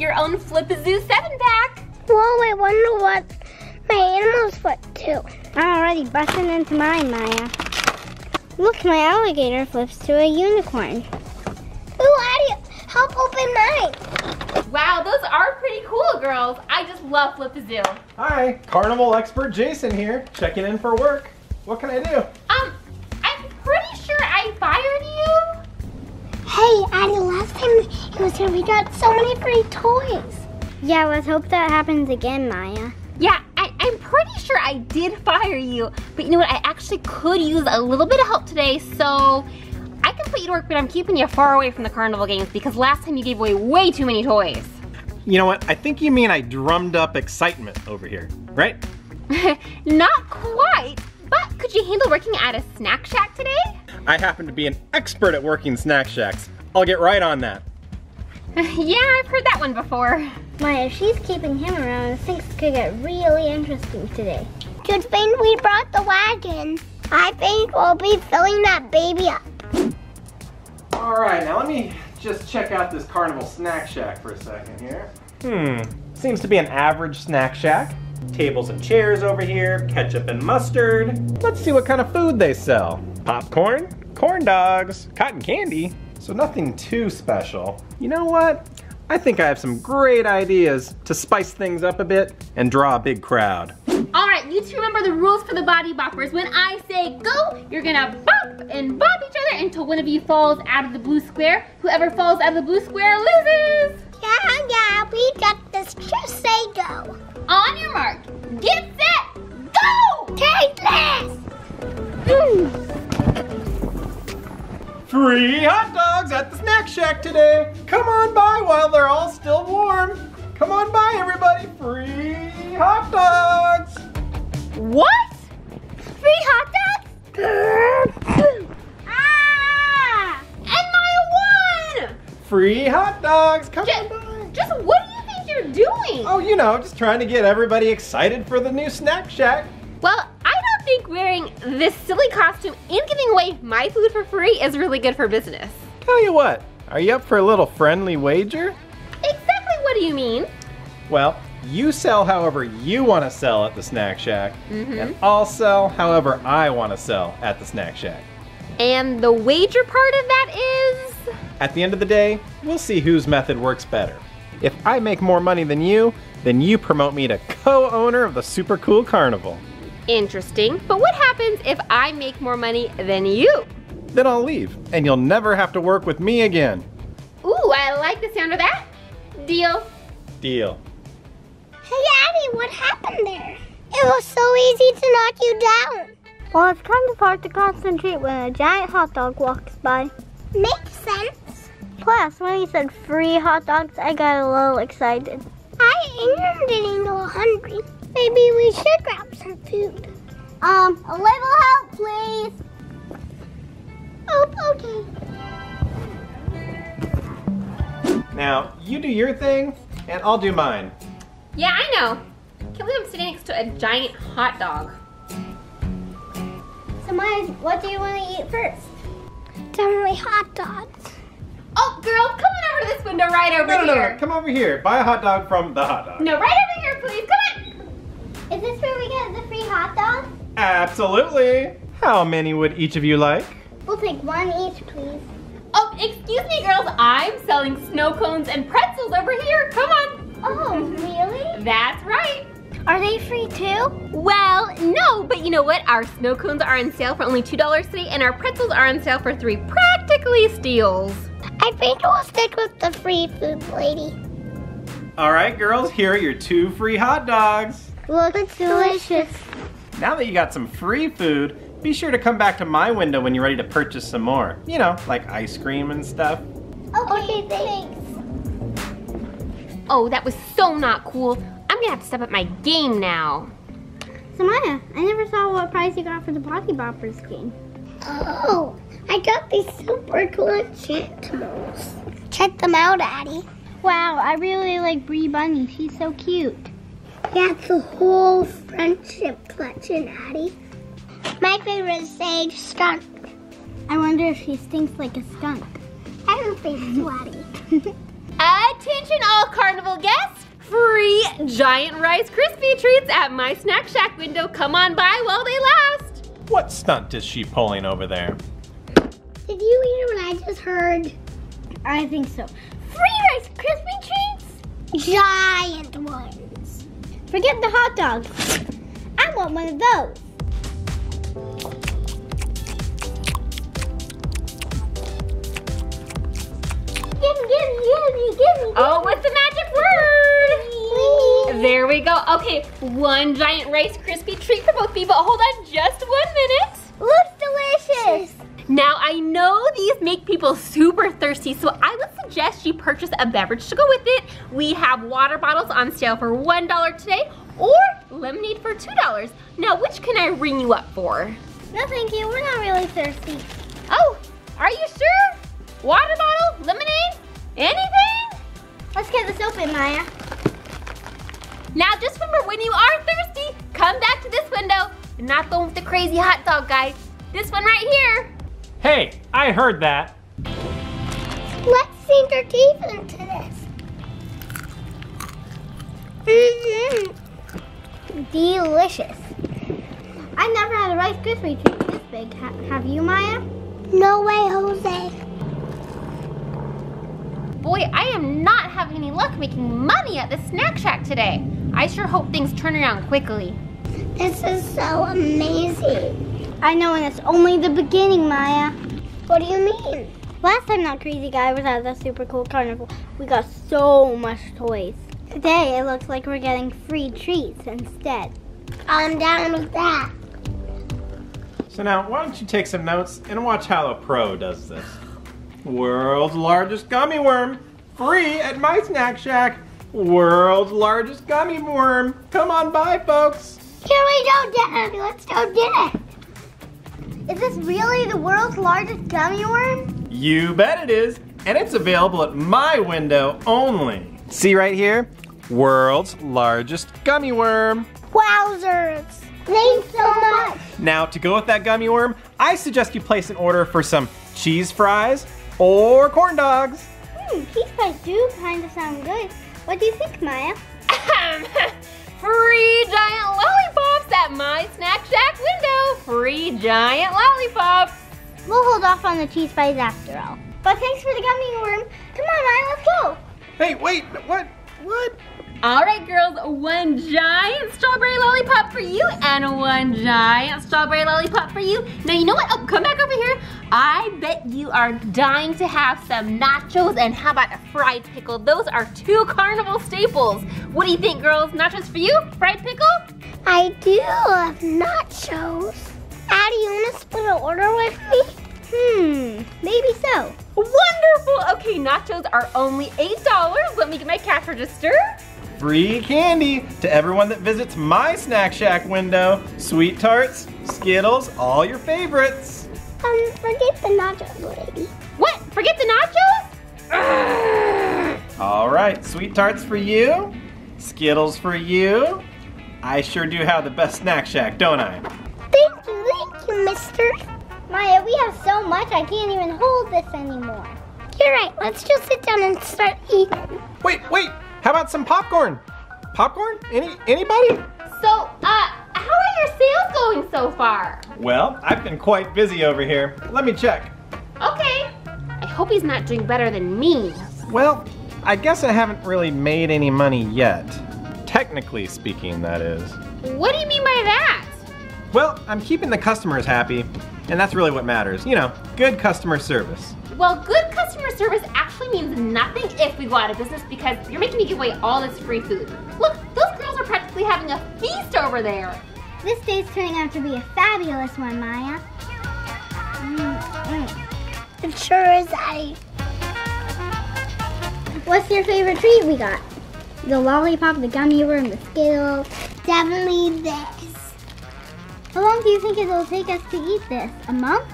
your own Flip-A-Zoo 7-pack. Whoa, I wonder what my animals foot too. I'm already busting into mine, Maya. Look, my alligator flips to a unicorn. Ooh, Addy, help open mine. Wow, those are pretty cool, girls. I just love Flip-A-Zoo. Hi, carnival expert Jason here, checking in for work. What can I do? Hey, Addy, last time he was here, we got so many free toys. Yeah, let's hope that happens again, Maya. Yeah, I, I'm pretty sure I did fire you. But you know what? I actually could use a little bit of help today, so I can put you to work, but I'm keeping you far away from the carnival games because last time you gave away way too many toys. You know what? I think you mean I drummed up excitement over here, right? Not quite, but could you handle working at a snack shack today? I happen to be an expert at working snack shacks. I'll get right on that. yeah, I've heard that one before. Maya, if she's keeping him around, things could get really interesting today. Good thing we brought the wagon. I think we'll be filling that baby up. All right, now let me just check out this carnival snack shack for a second here. Hmm, seems to be an average snack shack. Tables and chairs over here, ketchup and mustard. Let's see what kind of food they sell. Popcorn, corn dogs, cotton candy. So nothing too special. You know what? I think I have some great ideas to spice things up a bit and draw a big crowd. All right, you two remember the rules for the body boppers. When I say go, you're gonna bop and bop each other until one of you falls out of the blue square. Whoever falls out of the blue square loses. Yeah, yeah, we got this. Just say go. On your mark, get set, go! Take this! Free hot dogs at the snack shack today. Come on by while they're all still warm. Come on by, everybody. Free hot dogs. What? Free hot dogs? ah! And Maya won! Free hot dogs. Come Just, on by. just what do you think you're doing? Oh, you know, just trying to get everybody excited for the new snack shack. Well, I think wearing this silly costume and giving away my food for free is really good for business. Tell you what, are you up for a little friendly wager? Exactly what do you mean? Well, you sell however you want to sell at the snack shack, mm-hmm. and I'll sell however I want to sell at the snack shack. And the wager part of that is? At the end of the day, we'll see whose method works better. If I make more money than you, then you promote me to co-owner of the super cool carnival. Interesting. But what happens if I make more money than you? Then I'll leave, and you'll never have to work with me again. Ooh, I like the sound of that. Deal. Deal. Hey, Addy, what happened there? It was so easy to knock you down. Well, it's kind of hard to concentrate when a giant hot dog walks by. Makes sense. Plus, when he said free hot dogs, I got a little excited. I am getting a little hungry. Maybe we should grab some food. Um, a little help, please. Oh, okay. Now, you do your thing, and I'll do mine. Yeah, I know. Can't believe I'm sitting next to a giant hot dog. So, Maya, what do you want to eat first? Definitely hot dogs. Oh, girls, come on over to this window right over No, no, no, here. no, come over here. Buy a hot dog from the hot dog. No, right over here, please. Come on. Is this where we get the free hot dog? Absolutely. How many would each of you like? We'll take one each, please. Oh, excuse me, girls. I'm selling snow cones and pretzels over here. Come on. Oh, really? That's right. Are they free too? Well, no, but you know what? Our snow cones are on sale for only $2 today, and our pretzels are on sale for three practically steals. I think we'll stick with the free food lady. All right, girls, here are your two free hot dogs. Looks delicious. Now that you got some free food, be sure to come back to my window when you're ready to purchase some more. You know, like ice cream and stuff. Okay, thanks. Oh, that was so not cool. I'm gonna have to step up my game now. Samaya, I never saw what prize you got for the Body Boppers game. Oh, I got these super cool enchantimals. Check them out, Addy. Wow, I really like Bree Bunny. She's so cute. That's the whole friendship collection, Addy. My favorite is Sage Skunk. I wonder if she stinks like a skunk. I don't think so, Addy. Attention all carnival guests! Free giant Rice Krispie treats at my Snack Shack window. Come on by while they last. What stunt is she pulling over there? Did you hear what I just heard? I think so. Free Rice Krispie treats? Giant ones. Forget the hot dogs. I want one of those. Give me, give me, give me, give me. Oh, what's the magic word? There we go. Okay, one giant Rice Krispie treat for both of you, but Hold on just one minute. Looks delicious. Now, I know these make people super thirsty, so I would suggest you purchase a beverage to go with it. We have water bottles on sale for $1 today, or lemonade for $2. Now, which can I ring you up for? No, thank you. We're not really thirsty. Oh, are you sure? Water bottle? Lemonade? Anything? Let's get this open, Maya. Now, just remember, when you are thirsty, come back to this window. And not the one with the crazy hot dog, guy. This one right here. Hey, I heard that. Let's sink our teeth into this. Mm-hmm. Delicious. I never had a Rice Krispie treat this big. Ha- have you, Maya? No way, Jose. Boy, I am not having any luck making money at the Snack Shack today. I sure hope things turn around quickly. This is so amazing. I know, and it's only the beginning, Maya. What do you mean? Last time that crazy guy was at the super cool carnival, we got so much toys. Today it looks like we're getting free treats instead. I'm down with that. So now, why don't you take some notes and watch how a pro does this. World's largest gummy worm, free at my snack shack. World's largest gummy worm. Come on by, folks. Here we go, Dad. Let's go get it. Is this really the world's largest gummy worm? You bet it is, and it's available at my window only. See right here? World's largest gummy worm. Wowzers. Thanks so much. Now, to go with that gummy worm, I suggest you place an order for some cheese fries or corn dogs. Hmm, cheese fries do kind of sound good. What do you think, Maya? Free giant lollipops at my Snack Shack window. Free giant lollipops. We'll hold off on the cheese fries after all. But thanks for the gummy worm. Come on, Maya, let's go. Hey, wait, what? What? All right, girls, one giant strawberry lollipop for you and one giant strawberry lollipop for you. Now, you know what? Oh, come back over here. I bet you are dying to have some nachos and how about a fried pickle? Those are two carnival staples. What do you think, girls? Nachos for you? Fried pickle? I do love nachos. Addy, you want to split an order with me? Hmm, maybe so. Wonderful. Okay, nachos are only $8. Let me get my cash register. Free candy to everyone that visits my Snack Shack window. SweeTarts, Skittles, all your favorites. Um, forget the nachos, lady. What? Forget the nachos? All right, SweeTarts for you, Skittles for you. I sure do have the best Snack Shack, don't I? Thank you, thank you, mister. Maya, we have so much I can't even hold this anymore. You're right. Let's just sit down and start eating. Wait, wait. How about some popcorn? Popcorn? Any anybody? So, uh, how are your sales going so far? Well, I've been quite busy over here. Let me check. Okay. I hope he's not doing better than me. Well, I guess I haven't really made any money yet. Technically speaking, that is. What do you mean by that? Well, I'm keeping the customers happy, and that's really what matters. You know, good customer service. Well, good customer service actually means nothing if we go out of business because you're making me give away all this free food. Look, those girls are practically having a feast over there. This day's turning out to be a fabulous one, Maya. Mm, mm. It sure is, Addy. What's your favorite treat we got? The lollipop, the gummy worm, the Skittles. Definitely this. How long do you think it'll take us to eat this? A month?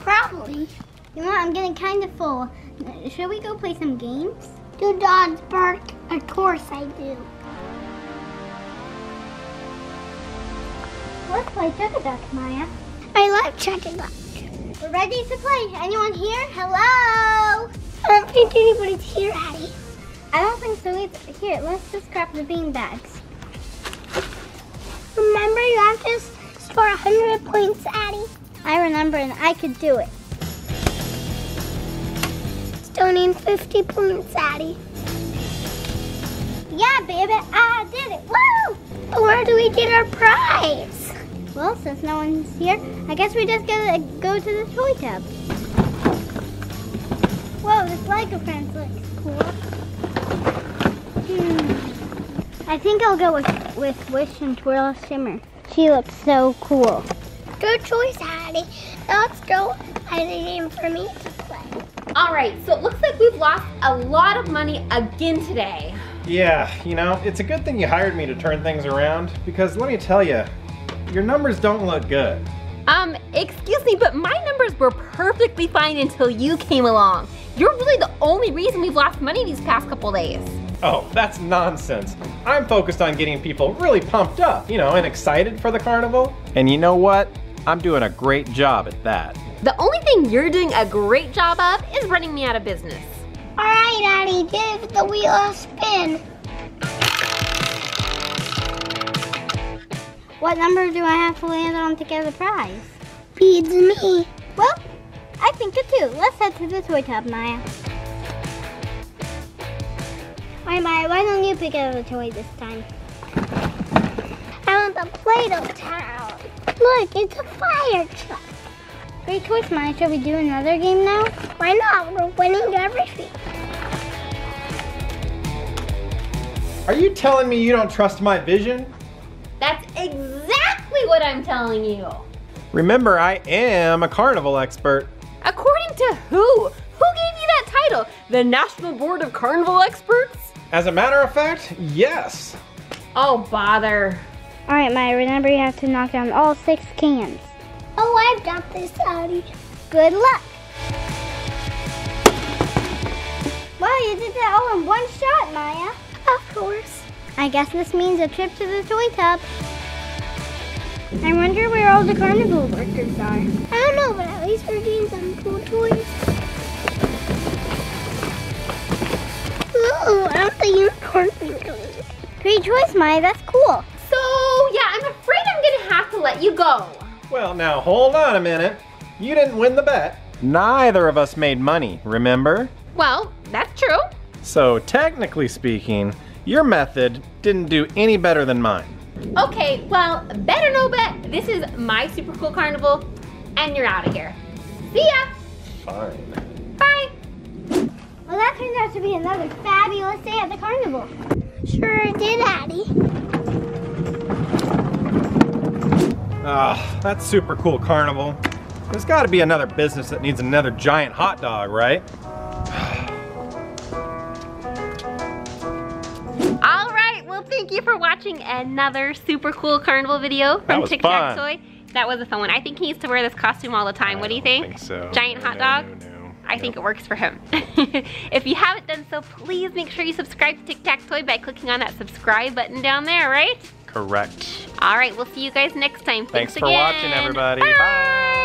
Probably. You know what? I'm getting kind of full. Should we go play some games? Do dogs bark? Of course I do. Let's play Chuck-a-Duck, Maya. I like Chuck-a-Duck. We're ready to play. Anyone here? Hello? Um, think anybody's here, Addy. I don't think so either. Here, let's just grab the bean bags. Have to score 100 points, Addy. I remember and I could do it. Need 50 points, Addy. Yeah, baby, I did it. Woo! But where do we get our prize? Well, since no one's here, I guess we just gotta go to the toy tub. Whoa, this Lego Friends looks cool. Hmm. I think I'll go with, with Wish and Twirl Shimmer. She looks so cool. Good choice, Addy. Now let's go find a game for me to play. All right, so it looks like we've lost a lot of money again today. Yeah, you know, it's a good thing you hired me to turn things around because let me tell you, your numbers don't look good. Um, excuse me, but my numbers were perfectly fine until you came along. You're really the only reason we've lost money these past couple days. Oh, that's nonsense. I'm focused on getting people really pumped up, you know, and excited for the carnival. And you know what? I'm doing a great job at that. The only thing you're doing a great job of is running me out of business. All right, Addy, give the wheel a spin. What number do I have to land on to get the prize? Beats me. Well, I think it too. Let's head to the toy tub, Maya. Alright, Maya, why don't you pick out a toy this time? I want the Play-Doh town. Look, it's a fire truck. Great choice, Maya. Shall we do another game now? Why not? We're winning everything. Are you telling me you don't trust my vision? That's exactly what I'm telling you. Remember, I am a carnival expert. According to who? Who gave you that title? The National Board of Carnival Experts? As a matter of fact, yes. Oh, bother. Alright, Maya, remember you have to knock down all six cans. Oh, I've got this, Addy. Good luck! Wow, you did that all in one shot, Maya. Of course. I guess this means a trip to the toy tub. I wonder where all the carnival workers are. I don't know, but at least we're getting some cool toys. Ooh, I want the unicorn fingers. Great choice, Maya. That's cool. So, yeah, I'm afraid I'm gonna have to let you go. Well, now hold on a minute. You didn't win the bet. Neither of us made money, remember? Well, that's true. So, technically speaking, your method didn't do any better than mine. Okay, well, better no bet. This is my super cool carnival, and you're out of here. See ya. Fine. Bye. Well, that turned out to be another fabulous day at the carnival. Sure did, Addy. Ah, that's super cool carnival. There's got to be another business that needs another giant hot dog, right? All right, well, thank you for watching another super cool carnival video That from was Tic Tac fun. Toy. That was a fun one. I think he needs to wear this costume all the time. What do you think? think so. Giant hot No, dog? I think it works for him. if you haven't done so, please make sure you subscribe to Tic Tac Toy by clicking on that subscribe button down there, right? Correct. All right, we'll see you guys next time. Thanks Thanks, for again. watching, everybody. Bye. Bye.